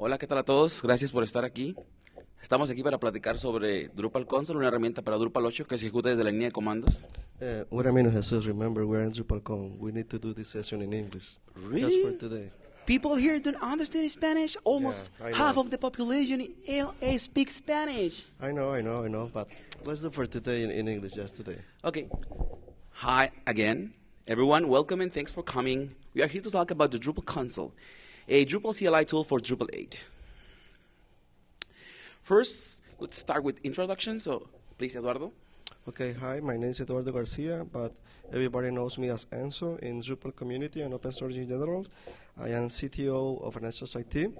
Hola, ¿qué tal a todos? Gracias por estar aquí. Estamos aquí para platicar sobre Drupal Console, una herramienta para Drupal 8 que se ejecuta desde la línea de comandos. Uh, what I mean, Jesus, remember we're in DrupalCon. We need to do this session in English. Just for today. People here don't understand Spanish. Almost Yeah, half of the population in LA speaks Spanish. I know, I know, I know, but let's do for today in, in English, just today. Okay. Hi again, everyone. Welcome and thanks for coming. We are here to talk about the Drupal console, a Drupal CLI tool for Drupal 8. First, let's start with introduction. So, please, Eduardo. Okay, hi, my name is Eduardo Garcia, but everybody knows me as Enzo in Drupal community and open source in general. I am CTO of Nessus IT,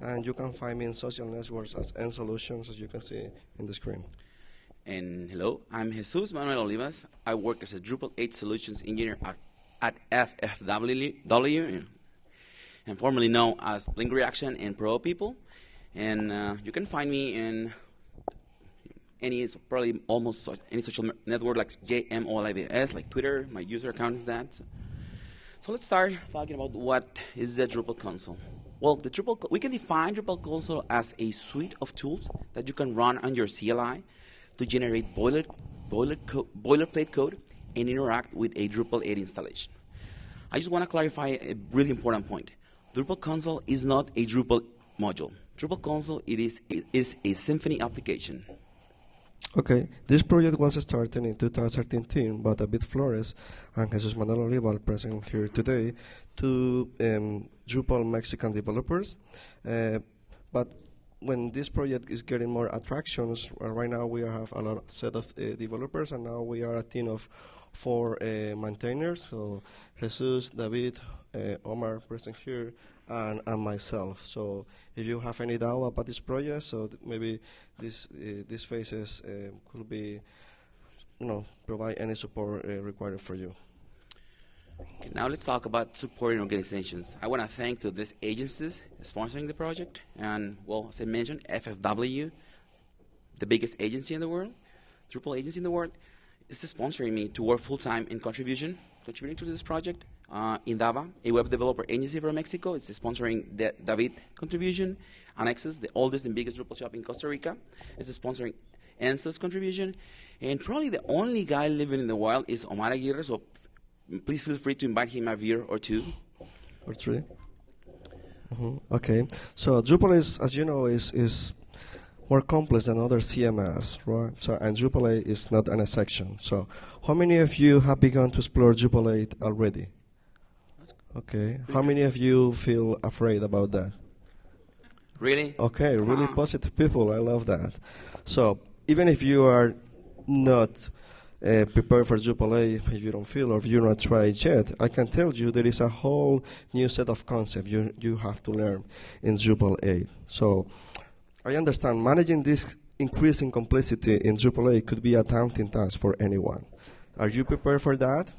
and you can find me in social networks as enzolutions, as you can see in the screen. And hello, I'm Jesus Manuel Olivas. I work as a Drupal 8 solutions engineer at, at FFW, and formerly known as Blink Reaction and Pro People. And uh, you can find me in any, probably almost any social network like jmolivas, like Twitter. My user account is that. So, let's start talking about what is the Drupal console. Well, the Drupal we can define Drupal console as a suite of tools that you can run on your CLI to generate boiler, boiler co- boilerplate code and interact with a Drupal 8 installation. I just want to clarify a really important point. Drupal console is not a Drupal module. Drupal console it is is a Symfony application. Okay, this project was started in 2013 by David Flores and Jesus Manuel Olivas present here today to um, Drupal Mexican developers. Uh, but when this project is getting more attractions, uh, right now we have a lot set of uh, developers, and now we are a team of four uh, maintainers. So Jesus, David, Omar present here, and, and myself. So if you have any doubt about this project, so th- maybe this uh, these phases uh, could be, you know, provide any support uh, required for you. Okay, now let's talk about supporting organizations. I want to thank to these agencies sponsoring the project, and well, as I mentioned, FFW, the biggest agency in the world, Drupal agency in the world, is sponsoring me to work full time in contribution, contributing to this project. Uh, Indava, a web developer agency from Mexico, is sponsoring the David contribution. Anexus, the oldest and biggest Drupal shop in Costa Rica, is sponsoring Enzo's contribution. And probably the only guy living in the wild is Omar Aguirre, so please feel free to invite him a beer or two. Or three. Mhm, Okay, so Drupal is, as you know, is is more complex than other CMS, right? So and Drupal 8 is not an exception. So how many of you have begun to explore Drupal 8 already? Okay, how many of you feel afraid about that? Really? Okay, really positive people. I love that. So even if you are not uh, prepared for Drupal 8, if you don't feel or if you're not tried yet, I can tell you there is a whole new set of concepts you you have to learn in Drupal 8. So I understand managing this increasing complexity in Drupal 8 could be a daunting task for anyone. Are you prepared for that?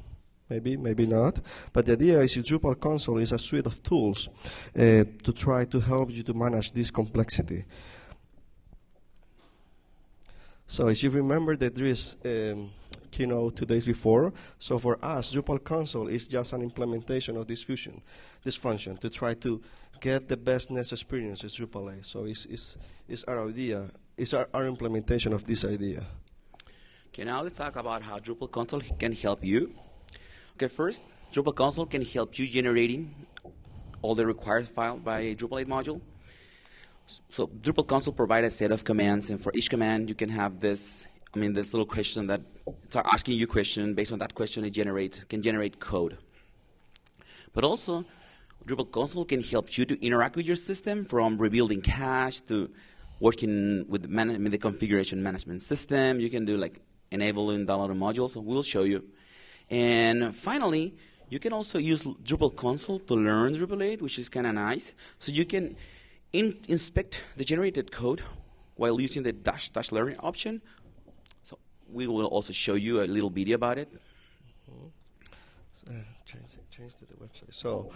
Maybe, maybe not. But the idea is Drupal console is a suite of tools uh, to try to help you to manage this complexity. So as you remember that there is um, keynote two days before. So for us, Drupal console is just an implementation of this fusion, this function to try to get the best NEST experience with Drupal 8. So it's, it's, it's our idea, it's our, our implementation of this idea. Okay, now let's talk about how Drupal console can help you. Okay, first, Drupal console can help you generating all the required file by a Drupal 8 module. So Drupal console provides a set of commands, and for each command, you can have this. I mean, this little question that it's asking you question. Based on that question, it generate can generate code. But also, Drupal console can help you to interact with your system from rebuilding cache to working with the, the configuration management system. You can do like enabling downloading modules, we'll show you. And finally, you can also use Drupal console to learn Drupal 8, which is kind of nice. So you can in- inspect the generated code while using the dash dash learning option. So we will also show you a little video about it. So, uh, change, change to the website. So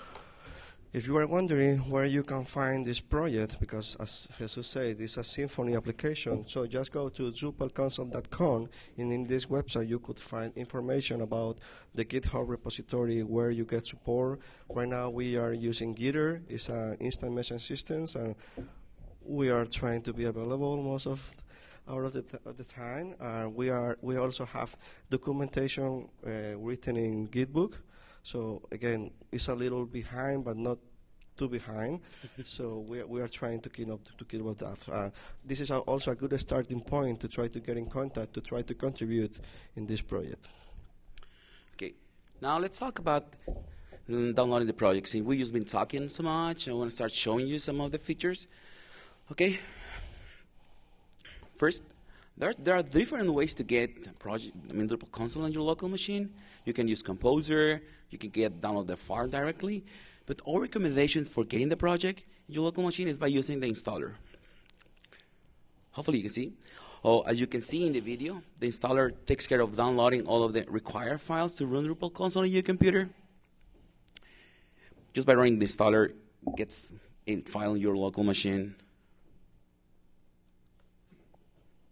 If you are wondering where you can find this project, because as Jesus said, it's a Symfony application, so just go to drupalconsole.com, and in this website you could find information about the GitHub repository where you get support. Right now we are using Gitter, it's an instant messaging system, and we are trying to be available most of out of the, of the time. Uh, we are we also have documentation uh, written in Gitbook. So again, it's a little behind, but not too behind. so we are, we are trying to keep up to keep up that. Uh, this is also a good starting point to try to get in contact to try to contribute in this project. Okay, now let's talk about mm, downloading the project. Since we've just been talking so much, I want to start showing you some of the features. Okay. First, there, there are different ways to get project, I mean, Drupal console on your local machine. You can use Composer. You can get download the file directly. But our recommendation for getting the project your local machine is by using the installer. Hopefully you can see. Oh, as you can see in the video, the installer takes care of downloading all of the required files to run Drupal console on your computer. Just by running the installer, gets a file in your local machine.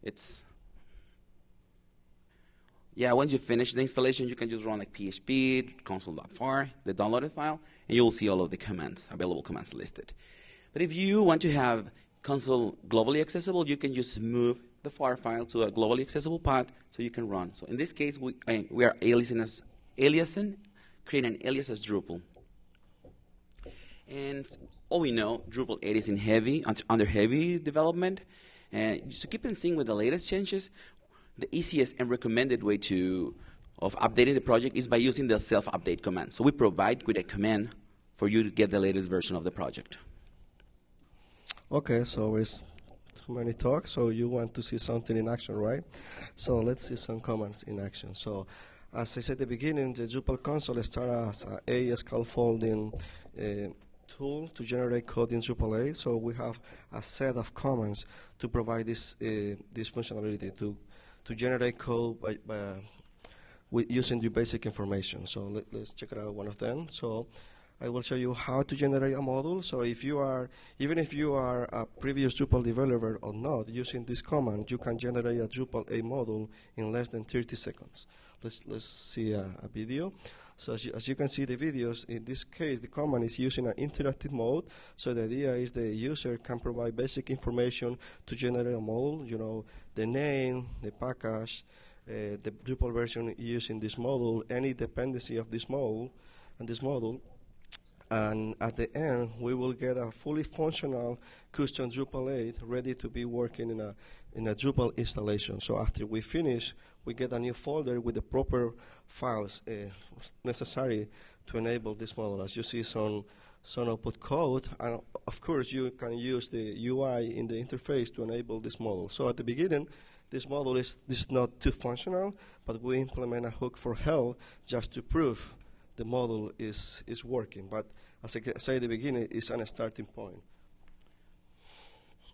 It's yeah, once you finish the installation, you can just run like php console.phar, the downloaded file, and you will see all of the commands, available commands listed. But if you want to have console globally accessible, you can just move the PHAR file to a globally accessible path so you can run. So in this case, we, I mean, we are aliasing, as, aliasing, creating an alias as Drupal. And all we know, Drupal 8 is in heavy, under heavy development. And to keep in sync with the latest changes, the easiest and recommended way to of updating the project is by using the self-update command. So we provide with a command for you to get the latest version of the project. Okay, so it's too many talks, so you want to see something in action, right? So let's see some commands in action. So as I said at the beginning, the Drupal console starts as a scaffolding uh, tool to generate code in Drupal 8. So we have a set of commands to provide this uh, this functionality to to generate code by, by using the basic information. So let, us check out one of them. So I will show you how to generate a model. So if you are, even if you are a previous Drupal developer or not, using this command, you can generate a Drupal 8 module in less than 30 seconds. Let's, let's see a, a video. So as you, as you, can see the videos, in this case, the command is using an interactive mode. So the idea is the user can provide basic information to generate a model, you know, the name, the package, uh, the Drupal version using this model, any dependency of this model, and this model. and at the end we will get a fully functional custom Drupal 8 ready to be working in a in a Drupal installation. So after we finish, we get a new folder with the proper files uh, necessary to enable this model. As you see some, some output code, and of course you can use the UI in the interface to enable this model. So at the beginning, this model is, is not too functional, but we implement a hook for help just to prove the model is, is working. But as I said at the beginning, it's a starting point.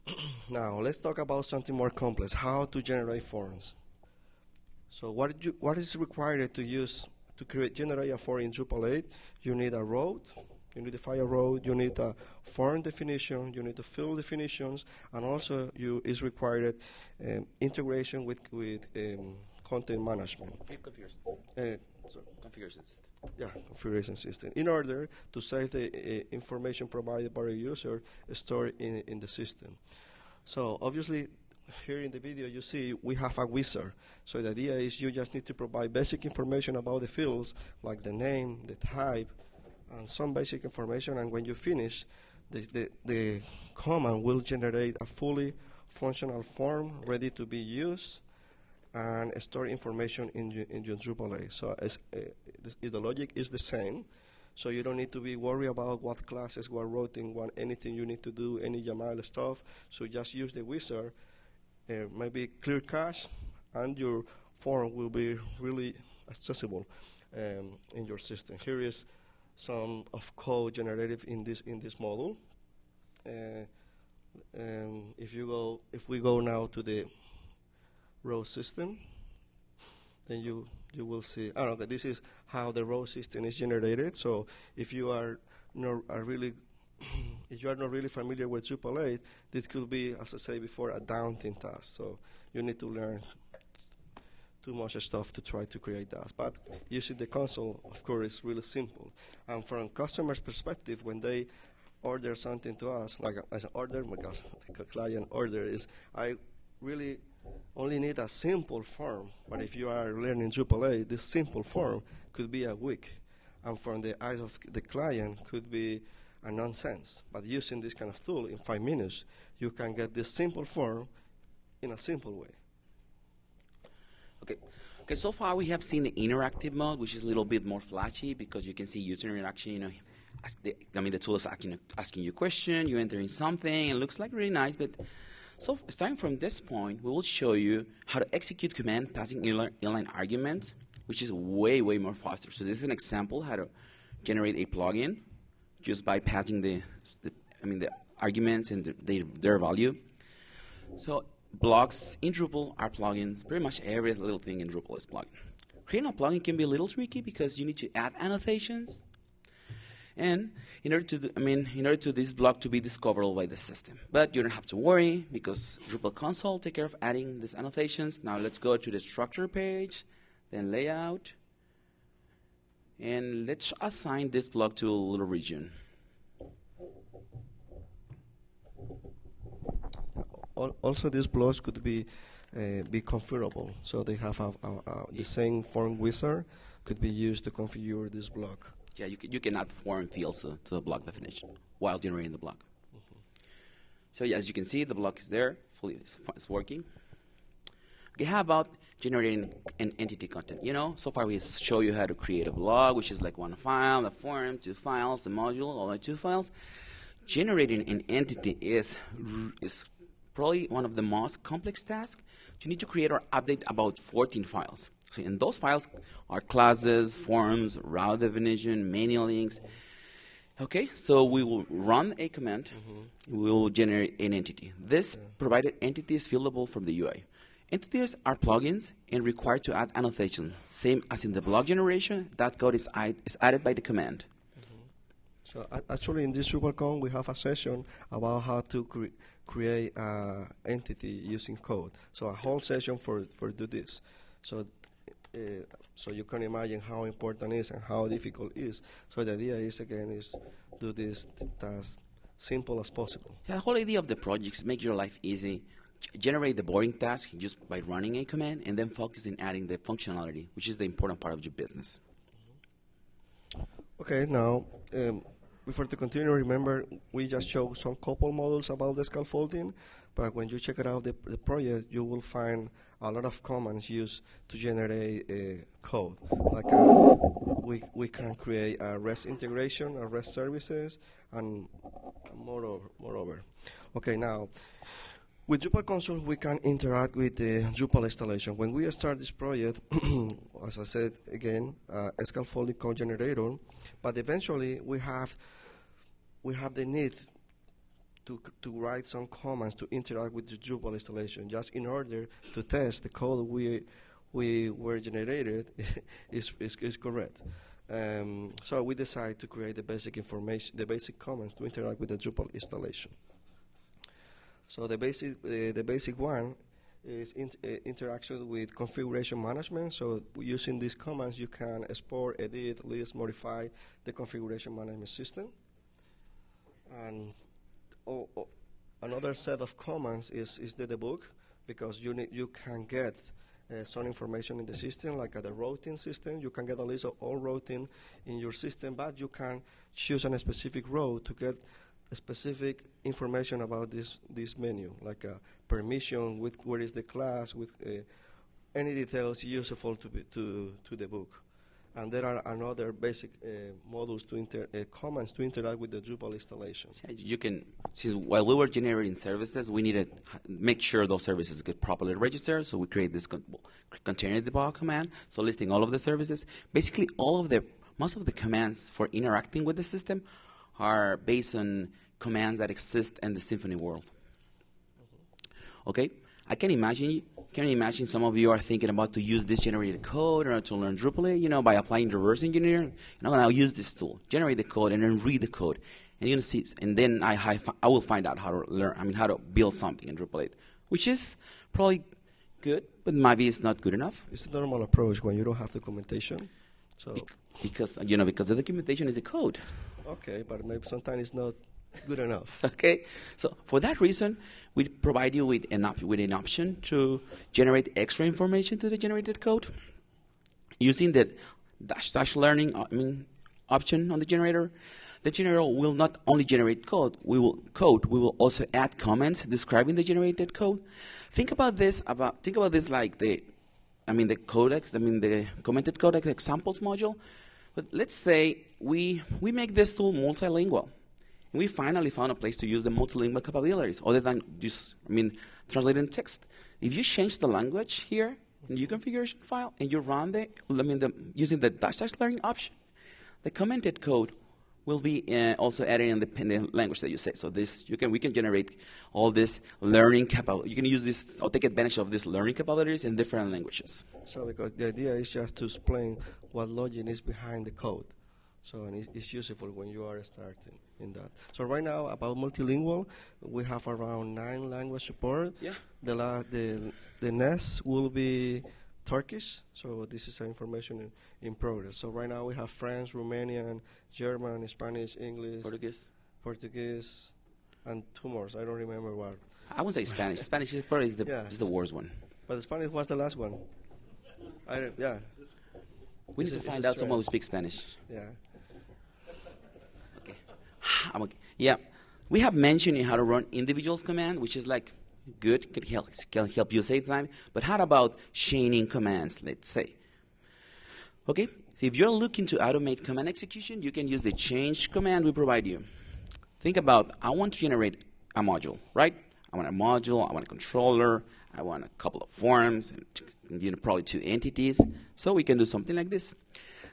now, let's talk about something more complex, how to generate forms. So what, you, what is required to use to create generate a form in Drupal 8? You need a road, you need a file road, you need a form definition, you need the field definitions, and also you is required um, integration with with um, content management. Configuration. Uh, configuration system. Yeah, configuration system. In order to save the uh, information provided by a user stored in, in the system. So obviously here in the video you see we have a wizard. So the idea is you just need to provide basic information about the fields, like the name, the type, and some basic information. And when you finish, the, the, the command will generate a fully functional form ready to be used and store information in, in your Drupal 8. So as, uh, the logic is the same. So you don't need to be worried about what classes, what routing, what anything you need to do, any YAML stuff. So just use the wizard uh, maybe clear cache, and your form will be really accessible um, in your system. Here is some of code generated in this in this model. Uh, and if you go, if we go now to the row system, then you you will see. Oh, okay, this is how the row system is generated. So if you are not are really if you are not really familiar with Drupal 8, this could be, as I said before, a daunting task. So you need to learn too much stuff to try to create that. But using the console, of course, is really simple. And from customer's perspective, when they order something to us, like as an order, because the client order is, I really only need a simple form. But if you are learning Drupal 8, this simple form could be a week. And from the eyes of the client, could be a nonsense. But using this kind of tool in five minutes, you can get this simple form in a simple way. Okay. Okay, so far we have seen the interactive mode, which is a little bit more flashy because you can see user interaction. You know, the, I mean, the tool is asking, asking you a question, you enter in something, it looks like really nice. But so starting from this point, we will show you how to execute command passing inline arguments, which is way, way more faster. So this is an example how to generate a plugin just bypassing the, the I mean, the arguments and the, the, their value. So blocks in Drupal are plugins. Pretty much every little thing in Drupal is plugin. Creating a plugin can be a little tricky because you need to add annotations. And in order to, I mean, in order to this block to be discoverable by the system. But you don't have to worry because Drupal console take care of adding these annotations. Now let's go to the structure page, then layout, and let's assign this block to a little region. Also, these blocks could be uh, be configurable. So they have a, a, a, the same form wizard could be used to configure this block. Yeah, you can, you can add form fields to, to the block definition while generating the block. Mm -hmm. So yeah, as you can see, the block is there, fully it's, it's working. Okay, how about generating an entity content? You know, so far we show you how to create a blog, which is like one file, a form, two files, a module, all the two files. Generating an entity is is probably one of the most complex tasks. You need to create or update about 14 files. So in those files are classes, forms, route definition, menu links. Okay, so we will run a command. Mm-hmm. We will generate an entity. This yeah. provided entity is fillable from the UI. Entities are plugins and required to add annotation. Same as in the block generation, that code is, is added by the command. Mm-hmm. So uh, actually, in this DrupalCon, we have a session about how to cre create an entity using code. So a whole session for for do this. So. Uh, so you can imagine how important it is and how difficult it is. So the idea is again is do this as simple as possible. Yeah, the whole idea of the project is make your life easy generate the boring task just by running a command and then focus in adding the functionality, which is the important part of your business. Okay, now, um, before to continue, remember we just showed some couple models about the scaffolding, but when you check it out the, the project, you will find a lot of commands used to generate uh, code. Like uh, we, we can create a REST integration, a REST services, and moreover. moreover. Okay, now, with Drupal console, we can interact with the Drupal installation. When we start this project, as I said again, uh, scaffolding code generator, but eventually we have we have the need to to write some commands to interact with the Drupal installation, just in order to test the code we we were generated is, is, is correct. Um, so we decide to create the basic information, the basic commands to interact with the Drupal installation. So the basic, uh, the basic one is in, uh, interaction with configuration management. So using these commands, you can export, edit, list, modify the configuration management system. And oh, oh, another set of commands is, is the debug, because you, need, you can get uh, some information in the system, like at the routing system. You can get a list of all routing in your system, but you can choose a specific row to get specific information about this this menu, like a permission, with where is the class, with uh, any details useful to be, to to the book. And there are another basic uh, models to inter uh, commands to interact with the Drupal installation. You can see while we were generating services, we needed to make sure those services get properly registered. So we create this con container debug command, so listing all of the services. Basically, all of the most of the commands for interacting with the system are based on commands that exist in the Symfony world. Okay, I can imagine can imagine some of you are thinking about to use this generated code or to learn Drupal, you know, by applying reverse engineering? You know, I'll use this tool, generate the code, and then read the code, and you're gonna see, and then I, I will find out how to learn. I mean, how to build something in Drupal 8, which is probably good, but maybe it's not good enough. It's a normal approach when you don't have documentation. So because you know, because the documentation is the code. Okay, but maybe sometimes it's not good enough. okay, so for that reason, we provide you with an, op- with an option to generate extra information to the generated code using the dash dash learning uh, I mean, option on the generator. The generator will not only generate code, we will code. We will also add comments describing the generated code. Think about this about think about this like the I mean the codex, I mean the commented codex examples module. But let's say we we make this tool multilingual we finally found a place to use the multilingual capabilities other than just, I mean, translating text. If you change the language here in your configuration file and you run the, I mean, the, using the dash dash learning option, the commented code will be uh, also added in the, language that you say. So this, you can, we can generate all this learning capability. You can use this or take advantage of these learning capabilities in different languages. So because the idea is just to explain what logic is behind the code. So and it's useful when you are starting in that. So right now about multilingual, we have around nine language support. Yeah. The la- the the next will be Turkish. So this is information in, in progress. So right now we have French, Romanian, German, Spanish, English, Portuguese, Portuguese, and two more. I don't remember what. I would say Spanish. Spanish is probably the, yeah. is the worst one. But the Spanish was the last one. I, yeah. We need to find out someone who speaks Spanish. Yeah. Yeah, we have mentioned how to run individuals command, which is like good, can help, can help you save time. But how about chaining commands, let's say? Okay, so if you're looking to automate command execution, you can use the chain command we provide you. Think about, I want to generate a module, right? I want a module, I want a controller, I want a couple of forms, and you know, probably two entities. So we can do something like this.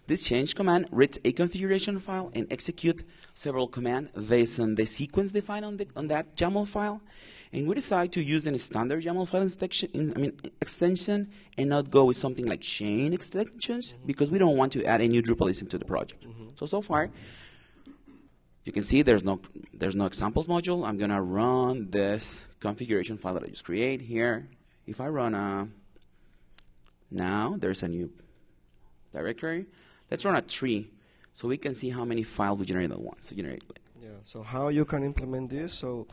This chain command reads a configuration file and execute several commands based on the sequence defined on, the, on that YAML file. And we decide to use a standard YAML file in, I mean, extension and not go with something like chain extensions mm-hmm. because we don't want to add a new Drupalism to the project. Mm-hmm. So, so far, you can see there's no, there's no examples module. I'm going to run this configuration file that I just created here. If I run a, now there's a new directory. Let's run a tree so we can see how many files we generate at once. So generate. Yeah. So how you can implement this? So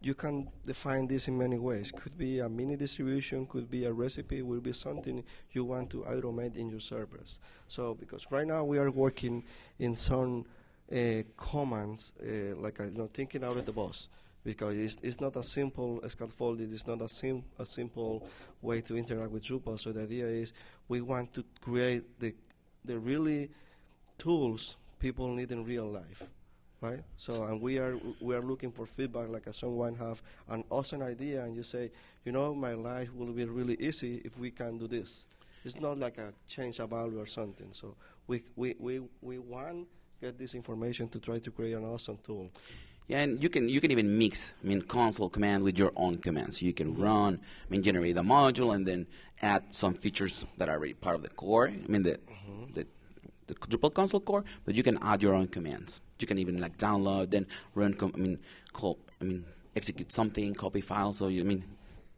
you can define this in many ways. Could be a mini distribution, could be a recipe, will be something you want to automate in your servers. So because right now we are working in some uh, commands, uh, like uh, you know, thinking out of the box because it's, it's not a simple scaffolding, it's not a, sim- a simple way to interact with Drupal. So the idea is we want to create the the really tools people need in real life right? So and we are we are looking for feedback like someone have an awesome idea and you say you know my life will be really easy if we can do this. It's not like a change of value or something. So we we we, we want get this information to try to create an awesome tool yeah, and you can you can even mix I mean console command with your own commands. You can run, I mean generate a module and then add some features that are already part of the core. I mean the mm-hmm. the the Drupal console core, but you can add your own commands. You can even like download, then run. Com- I mean, call. I mean, execute something, copy files. So you, I mean,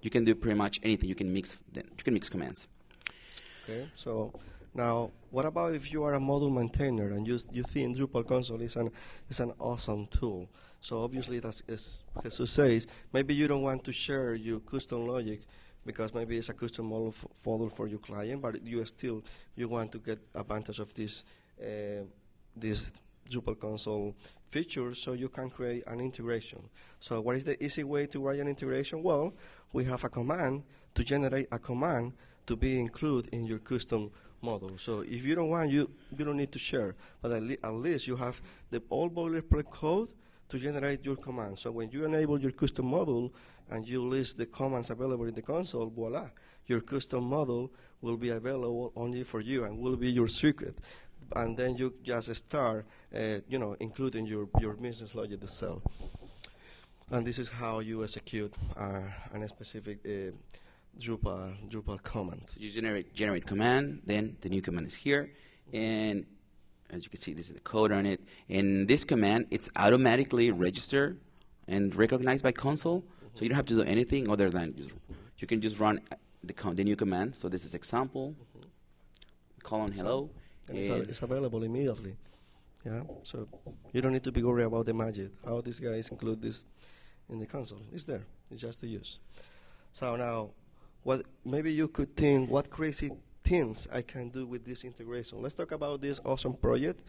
you can do pretty much anything. You can mix. Then you can mix commands. Okay. So now, what about if you are a module maintainer and you you think Drupal console is an is an awesome tool? So obviously, as, as Jesus says, maybe you don't want to share your custom logic because maybe it's a custom model f- model for your client, but you still you want to get advantage of this uh, this Drupal console feature, so you can create an integration. So what is the easy way to write an integration? Well, we have a command to generate a command to be included in your custom model. So if you don't want, you you don't need to share, but at, le- at least you have the all boilerplate code to generate your command. So when you enable your custom model and you list the commands available in the console, voila, your custom model will be available only for you and will be your secret. And then you just start, uh, you know, including your, your business logic itself. And this is how you execute uh, a specific uh, Drupal Drupal command. You generate generate command, then the new command is here, and as you can see, this is the code on it. And this command, it's automatically registered and recognized by console, so you don't have to do anything other than just, you can just run the, the new command. So this is example, colon hello, and it's, it's available immediately. Yeah, so you don't need to be worried about the magic. How these guys include this in the console? It's there. It's just to use. So now, what maybe you could think what crazy things I can do with this integration. Let's talk about this awesome project.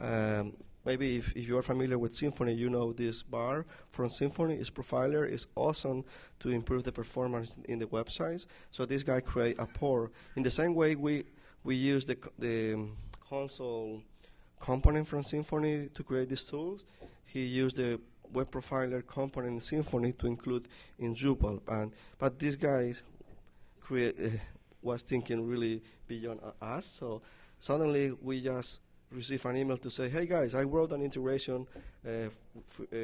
Um, maybe if, if, you're familiar with Symfony, you know this bar from Symfony is profiler. is awesome to improve the performance in the websites. So this guy create a port. In the same way we we use the the console component from Symfony to create these tools. He used the web profiler component in Symfony to include in Drupal. And but these guys create uh, was thinking really beyond us. So suddenly we just received an email to say, "Hey guys, I wrote an integration uh, uh,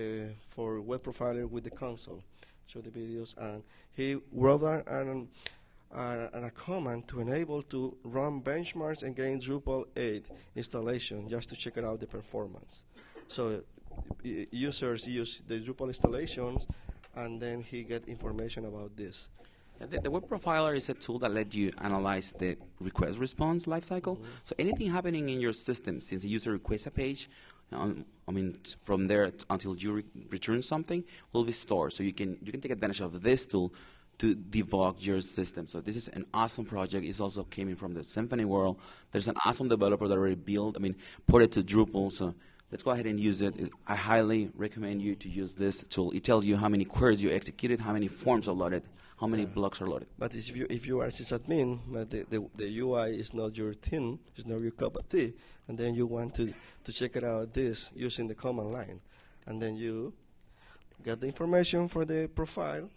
for web profiler with the console." Show the videos, and he wrote an, an, a command to enable to run benchmarks against Drupal 8 installation just to check out the performance. So users use the Drupal installations, and then he get information about this. The, the, web profiler is a tool that lets you analyze the request response lifecycle. Mm-hmm. So anything happening in your system since the user requests a page, um, I mean, from there until you re- return something, will be stored. So you can you can take advantage of this tool to debug your system. So this is an awesome project. It's also coming from the Symfony world. There's an awesome developer that already built, I mean, put it to Drupal. So let's go ahead and use it. I highly recommend you to use this tool. It tells you how many queries you executed, how many forms are loaded, how many blocks are loaded. But if you if you are sysadmin, the, the, the UI is not your thing, it's not your cup of tea, and then you want to, to check it out this using the command line. And then you get the information for the profile,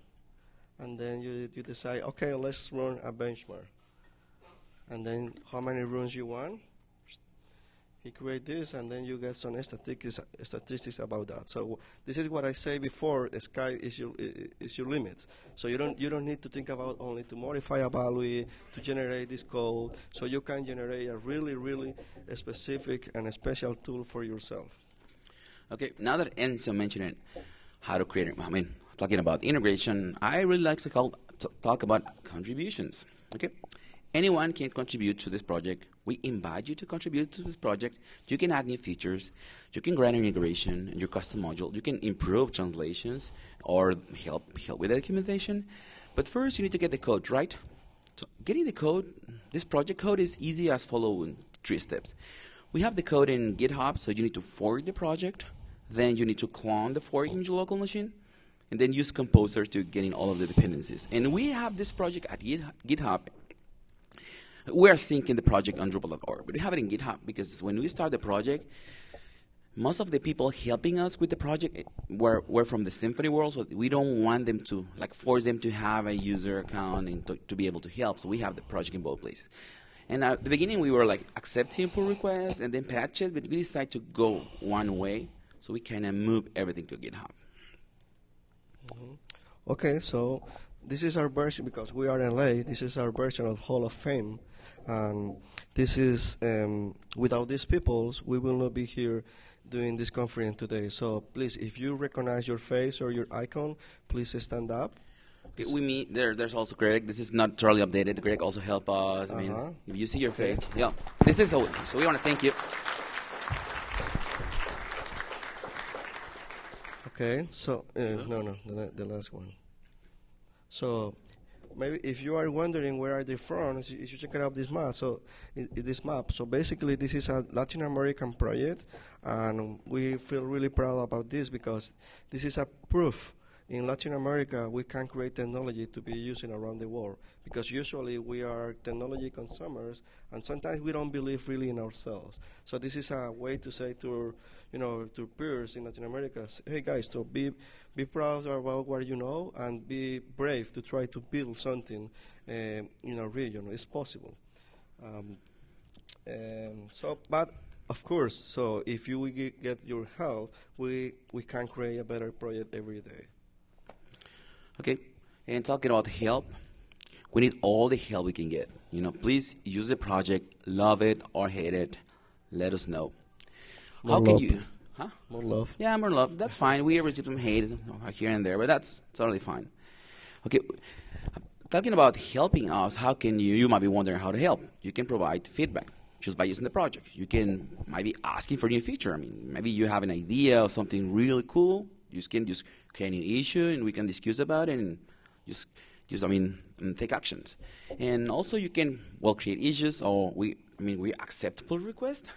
and then you, you decide, okay, let's run a benchmark. And then how many runs you want, he create this, and then you get some statistics statistics about that. So this is what I say before: the sky is your is your limits. So you don't you don't need to think about only to modify a value to generate this code. So you can generate a really really specific and special tool for yourself. Okay, now that Enzo mentioned how to create, I mean, talking about integration, I really like to call, talk about contributions. Okay, Anyone can contribute to this project. We invite you to contribute to this project. You can add new features. You can grant an integration in your custom module. You can improve translations or help help with the documentation. But first, you need to get the code right. So getting the code, this project code is easy as following three steps. We have the code in GitHub, so you need to fork the project. Then you need to clone the fork in your local machine and then use Composer to get in all of the dependencies. And we have this project at GitHub we are syncing the project on Drupal.org, but we have it in GitHub because when we start the project, most of the people helping us with the project eh, were, were from the Symfony world, so we don't want them to like force them to have a user account and to, to be able to help. So we have the project in both places. And at the beginning, we were like accepting pull requests and then patches, but we decided to go one way, so we kind of move everything to GitHub. Mm-hmm. Okay, so this is our version because we are in LA. This is our version of Hall of Fame. And this is, um, without these people, we will not be here doing this conference today. So please, if you recognize your face or your icon, please stand up. Okay, we meet there. There's also Greg. This is not totally updated. Greg also help us. I uh-huh. mean, if you see your okay. face, yeah. This is so. So we want to thank you. Okay. So uh, no, no, the, the last one. So maybe if you are wondering where are they from, you should check out this map. So this map. So basically, this is a Latin American project, and we feel really proud about this because this is a proof in Latin America, we can create technology to be using around the world because usually we are technology consumers and sometimes we don't believe really in ourselves. So this is a way to say to, you know, to peers in Latin America, hey guys, so be be proud about what you know and be brave to try to build something uh, in our region. It's possible. Um, so, but of course, so if you get your help, we we can create a better project every day. Okay, and talking about help, we need all the help we can get. You know, please use the project, love it or hate it. Let us know. More How can love, you? please. Huh? More love. Yeah, more love. That's fine. We receive some hate here and there, but that's totally fine. Okay, talking about helping us, how can you? You might be wondering how to help. You can provide feedback just by using the project. You can maybe asking for new feature. I mean, maybe you have an idea of something really cool. You can just create a new issue, and we can discuss about it, and just, just I mean, take actions. And also, you can well create issues, or we, I mean, we accept pull requests.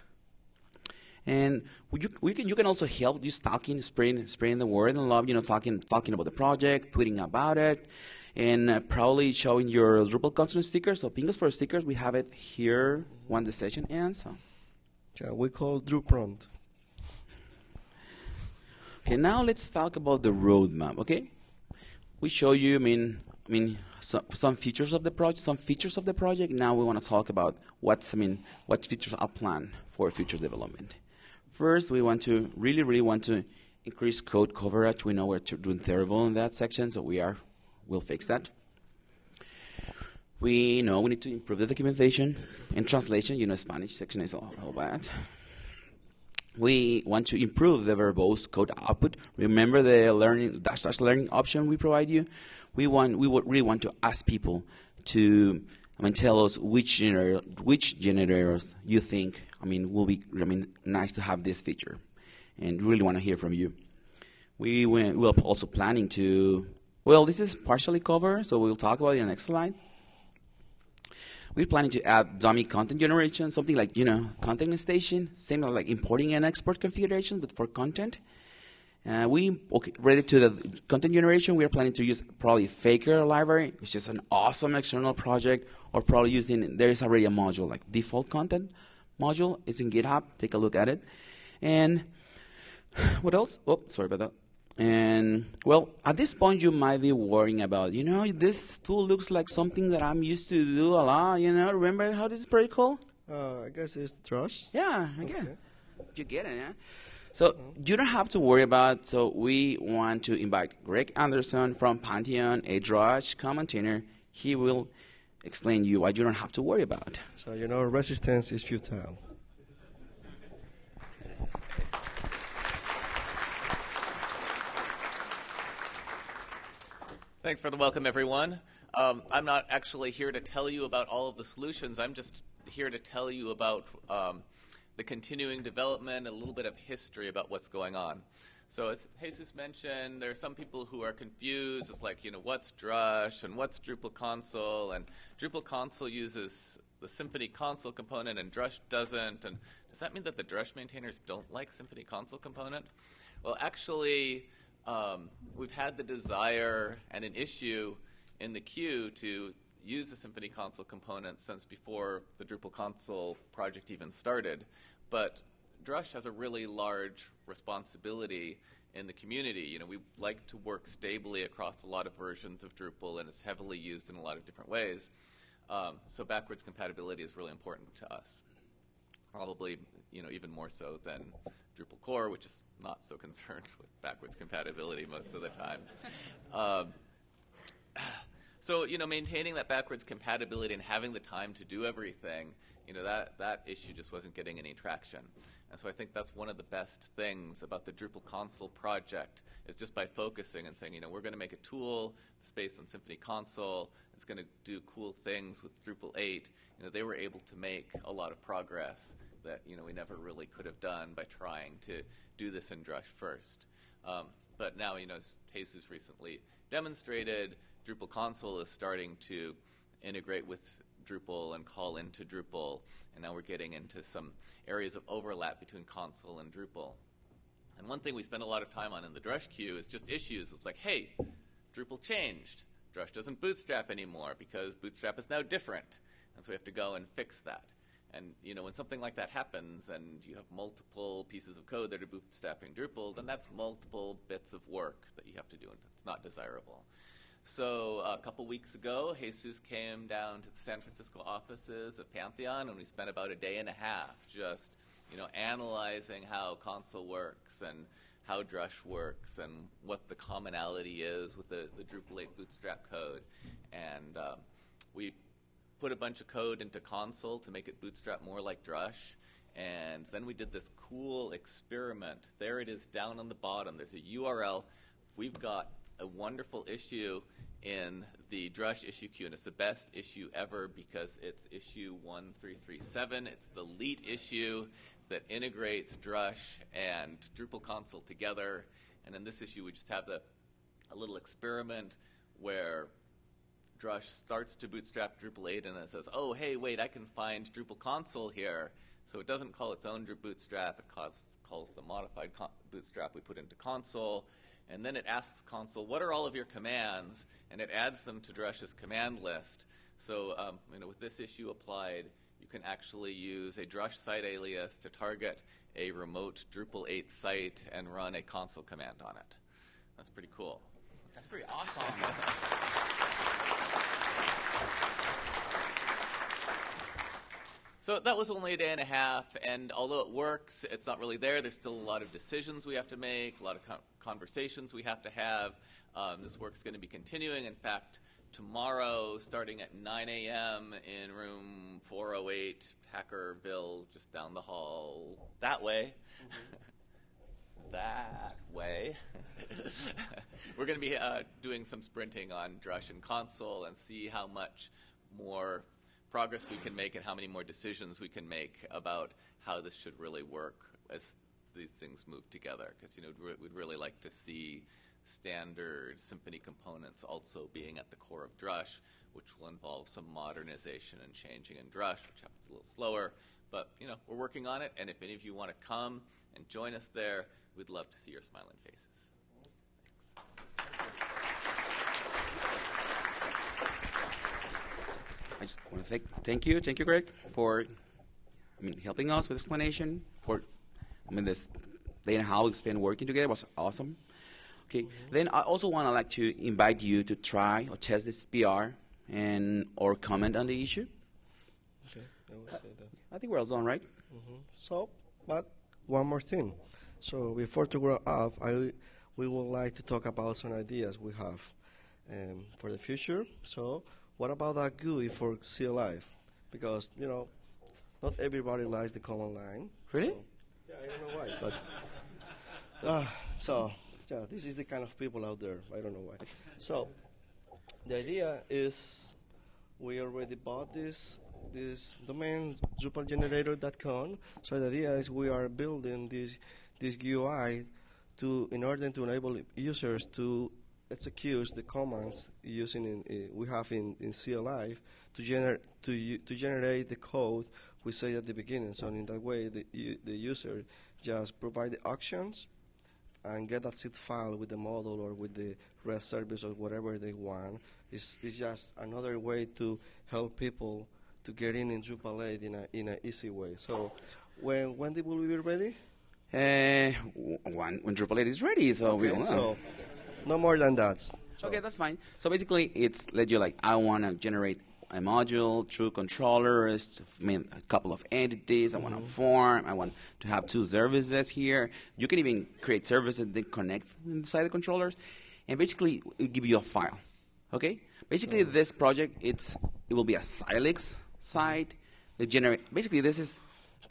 And we, you, we can, you can also help just talking, spreading, spreading the word and love, you know, talking, talking about the project, tweeting about it, and uh, probably showing your Drupal constant stickers. So Pingos for stickers, we have it here when the session ends. So. Yeah, we call Druprompt. Okay, now let's talk about the roadmap. Okay, we show you. I mean, I mean, some, some features of the project. Some features of the project. Now we want to talk about what's. I mean, what features are planned for future development. First, we want to really, really want to increase code coverage. We know we're doing terrible in that section, so we are. We'll fix that. We know we need to improve the documentation and translation. You know, Spanish section is all, all bad we want to improve the verbose code output. Remember the learning dash dash learning option we provide you. We want we would really want to ask people to I mean tell us which generator which generators you think I mean will be I mean nice to have this feature, and really want to hear from you. We we're also planning to well this is partially covered, so we'll talk about it in the next slide. We're planning to add dummy content generation, something like, you know, content station, same like importing and export configuration, but for content. Uh, we, okay, related to the content generation, we are planning to use probably Faker library, which is an awesome external project, or probably using, there is already a module, like default content module. It's in GitHub. Take a look at it. And what else? Oh, sorry about that. And well, at this point, you might be worrying about, you know, this tool looks like something that I'm used to do a lot. You know, remember how this is pretty cool? Uh, I guess it's Drush. Yeah, I Okay. get it. You get it, yeah? So you don't have to worry about. So we want to invite Greg Anderson from Pantheon, a Drush commentator. He will explain you why you don't have to worry about. So you know, resistance is futile. Thanks for the welcome, everyone. Um, I'm not actually here to tell you about all of the solutions. I'm just here to tell you about um, the continuing development, a little bit of history about what's going on. So, as Jesus mentioned, there are some people who are confused. It's like, you know, what's Drush and what's Drupal console? And Drupal console uses the Symfony console component and Drush doesn't. And does that mean that the Drush maintainers don't like Symfony console component? Well, actually, um, we've had the desire and an issue in the queue to use the Symfony console component since before the Drupal console project even started. But Drush has a really large responsibility in the community. You know, we like to work stably across a lot of versions of Drupal, and it's heavily used in a lot of different ways. Um, so backwards compatibility is really important to us probably you know even more so than Drupal core, which is not so concerned with backwards compatibility most of the time. Um, so you know, maintaining that backwards compatibility and having the time to do everything, you know, that that issue just wasn't getting any traction. And so I think that's one of the best things about the Drupal console project is just by focusing and saying, you know, we're going to make a tool that's based on Symfony console. It's going to do cool things with Drupal 8. You know, they were able to make a lot of progress that you know we never really could have done by trying to do this in Drush first. Um, but now, you know, as Jesus recently demonstrated, Drupal console is starting to integrate with Drupal and call into Drupal, and now we're getting into some areas of overlap between console and Drupal. And one thing we spend a lot of time on in the Drush queue is just issues. It's like, hey, Drupal changed. Drush doesn't bootstrap anymore because Bootstrap is now different. And so we have to go and fix that. And you know, when something like that happens and you have multiple pieces of code that are bootstrapping Drupal, then that's multiple bits of work that you have to do, and it's not desirable. So a couple weeks ago, Jesus came down to the San Francisco offices of Pantheon, and we spent about a day and a half just, you know, analyzing how console works and how Drush works and what the commonality is with the, the Drupal 8 Bootstrap code. And um, we put a bunch of code into console to make it bootstrap more like Drush. And then we did this cool experiment. There it is down on the bottom. There's a URL. We've got a wonderful issue in the Drush issue queue, and it's the best issue ever because it's issue 1337. It's the lead issue that integrates Drush and Drupal console together. And in this issue, we just have the, a little experiment where Drush starts to bootstrap Drupal 8 and it says, oh, hey, wait, I can find Drupal console here. So it doesn't call its own bootstrap, it calls, calls the modified bootstrap we put into console. And then it asks console, what are all of your commands? And it adds them to Drush's command list. So um, you know, with this issue applied, you can actually use a Drush site alias to target a remote Drupal 8 site and run a console command on it. That's pretty cool. That's pretty awesome. So that was only a day and a half, and although it works, it's not really there. There's still a lot of decisions we have to make, a lot of conversations we have to have. Um, this work's going to be continuing. In fact, tomorrow, starting at 9 a.m. in room 408, Hackerville, just down the hall, that way. Mm-hmm. that way. We're going to be uh, doing some sprinting on Drush and console and see how much more progress we can make and how many more decisions we can make about how this should really work as these things move together. Because you know we'd really like to see standard Symfony components also being at the core of Drush, which will involve some modernization and changing in Drush, which happens a little slower. But you know we're working on it, and if any of you want to come and join us there, we'd love to see your smiling faces. Just want to thank, thank you, thank you, Greg, for I mean helping us with explanation. For I mean this day and how it's been working together was awesome. Okay, mm-hmm. then I also want to like to invite you to try or test this PR and or comment on the issue. Okay, I will say that. I think we're all done, right? Mm-hmm. So, but one more thing. So before to grow up, I we would like to talk about some ideas we have um, for the future. So what about that GUI for CLive? Because, you know, not everybody likes the command line. Really? So, yeah, I don't know why, but. Uh, so, yeah, this is the kind of people out there. I don't know why. So, the idea is we already bought this this domain drupalgenerator.com. So the idea is we are building this this GUI to in order to enable users to executes the commands using in, uh, we have in, in CLive to generate to to generate the code we say at the beginning. So in that way, the the user just provide the actions and get that seed file with the model or with the REST service or whatever they want. It's, it's just another way to help people to get in in Drupal 8 in a in an easy way. So when when will we be ready? Uh, when when Drupal 8 is ready, so okay, we will know. So no more than that. So. Okay, that's fine. So basically, it's let you like I want to generate a module through controllers. I mean, a couple of entities. I mm-hmm. want a form. I want to have two services here. You can even create services that connect inside the controllers, and basically it give you a file. Okay. Basically, so. this project it's it will be a Silex site. That generate basically this is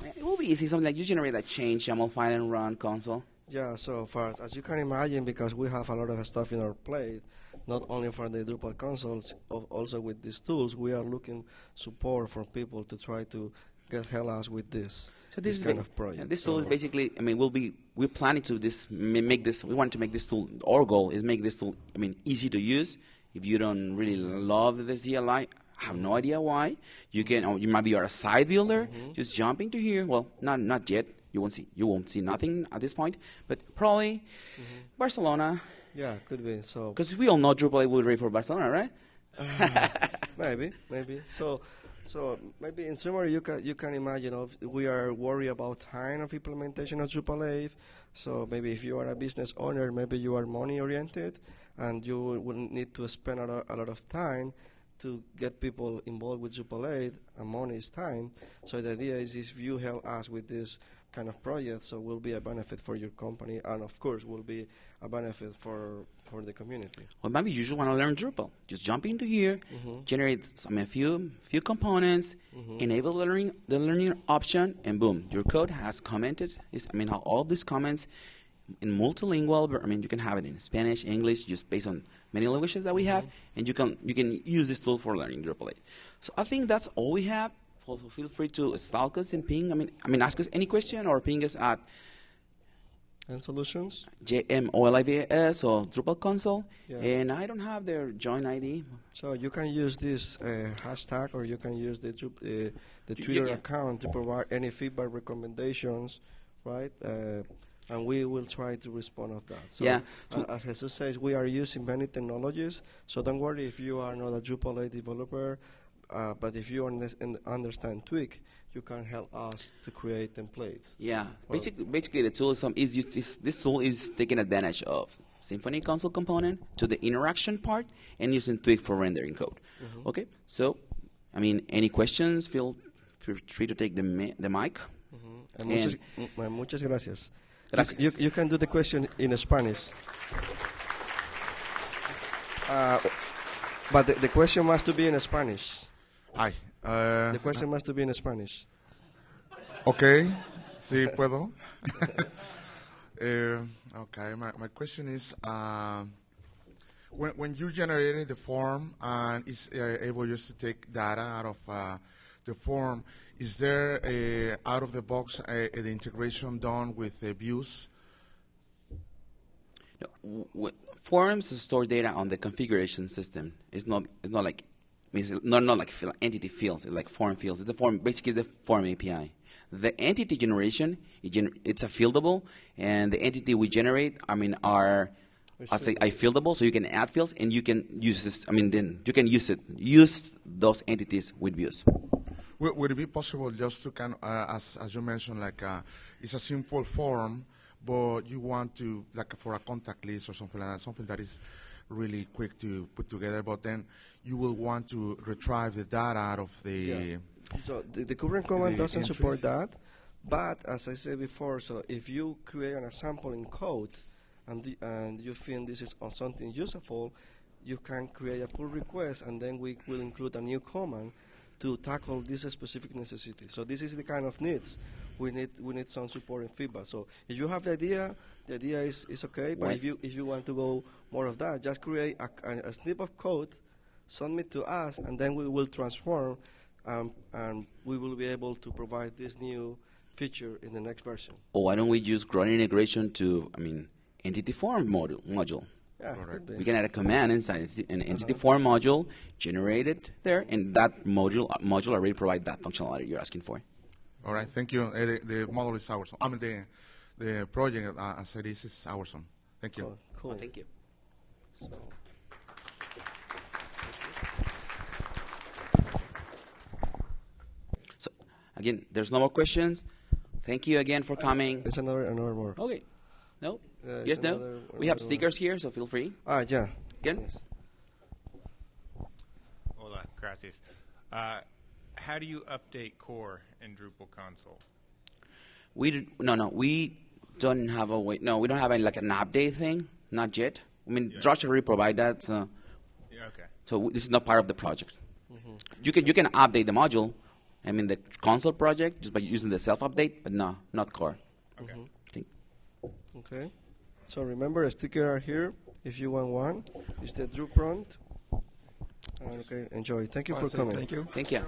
it will be easy. Something like you generate a chain YAML file and run console. Yeah, so first, as you can imagine, because we have a lot of stuff in our plate, not only for the Drupal consoles, also with these tools, we are looking support from people to try to get help us with this. So this, this kind of project. Yeah, this tool so is basically, I mean, we'll be we're planning to this make this. We want to make this tool. Our goal is make this tool. I mean, easy to use. If you don't really love the CLI, have no idea why. You can, oh, you might be a site builder, mm-hmm. just jumping to here. Well, not not yet. You won't see you won't see nothing at this point, but probably mm-hmm. Barcelona. Yeah, could be. So because we all know Drupal will ready for Barcelona, right? Uh, maybe, maybe. So, so maybe in summary, you can you can imagine if we are worried about time of implementation of Drupal 8. So maybe if you are a business owner, maybe you are money oriented, and you will need to spend a lot, a lot of time to get people involved with Drupal 8, and money is time. So the idea is if you help us with this kind of project, so will be a benefit for your company, and of course, will be a benefit for for the community. Or maybe you just want to learn Drupal. Just jump into here, mm-hmm. generate some a few few components, mm-hmm. enable the learning the learning option, and boom, your code has commented. Is I mean, how all these comments in multilingual. but, I mean, you can have it in Spanish, English, just based on many languages that we have, mm-hmm. and you can you can use this tool for learning Drupal 8. So I think that's all we have. Also, feel free to stalk us and ping. I mean, I mean, ask us any question or ping us at And solutions? jmolivas or Drupal console. Yeah. And I don't have their join ID. So you can use this uh, hashtag, or you can use the uh, the Twitter yeah. account to provide any feedback, recommendations, right? Uh, and we will try to respond of that. So, Yeah. uh, as Jesus says, we are using many technologies. So don't worry if you are not a Drupal 8 developer, uh, but if you understand Twig, you can help us to create templates. Yeah, basically, basically the tool is, some, is, used, this tool is taking advantage of Symfony console component to the interaction part and using Twig for rendering code. Okay, so I mean, any questions? Feel free to take the the mic. And muchas, m- uh, muchas gracias. You You, you can do the question in Spanish. Uh, but the, the question must to be in Spanish. Hi. Uh, The question must to be in Spanish. okay. Sí, puedo. uh, okay. My, my question is um, when, when you generated the form and is uh, able just to take data out of uh, the form, is there a out of the box uh, the integration done with the views? No, w- w- forms store data on the configuration system. It's not. It's not like. I mean, it's not not like entity fields. It's like form fields. It's the form. Basically, the form API. The entity generation, it gener- it's a fieldable, and the entity we generate, I mean, are I say I fieldable, so you can add fields and you can use this. I mean, then you can use it. Use those entities with views. Would, would it be possible just to kind of, uh, as, as you mentioned, like uh, it's a simple form, but you want to, like for a contact list or something like that, something that is really quick to put together, but then you will want to retrieve the data out of the. Yeah. So the, the current command The doesn't support that, but as I said before, so if you create an example in code and the, and you think this is on something useful, you can create a pull request, and then we will include a new command to tackle this specific necessity. So this is the kind of needs we need. We need some support and feedback. So if you have the idea, the idea is, is okay. But When- if you if you want to go more of that, just create a, a, a snip of code submit to us, and then we will transform, um, and we will be able to provide this new feature in the next version. Or why don't we use Grunt integration to, I mean, entity form module? module. Yeah, Correct. We can add a command inside an entity form module, generate it there, and that module uh, module already provide that functionality you're asking for. All right, thank you. Uh, the, the model is awesome. I mean, the, the project uh, as it is is awesome. Thank you. Cool. cool. Oh, thank you. So, again, there's no more questions. Thank you again for coming. There's another another more. Okay. No? Yeah, yes, no? another- We have stickers here, so feel free. Ah, yeah. Again? Yes. Hola, gracias. Uh, how do you update core in Drupal console? We did, no no we don't have a way no we don't have any, like an update thing not yet. I mean Yeah. Drush already provide that so, Yeah, okay. so w- this is not part of the project. You can you can update the module. I mean the console project just by using the self update, but no not core. Okay. Mm-hmm. Think- Okay. So remember, a sticker are here. If you want one, it's the Drew prompt. And okay, enjoy. Thank you for coming. Thank you. Thank you.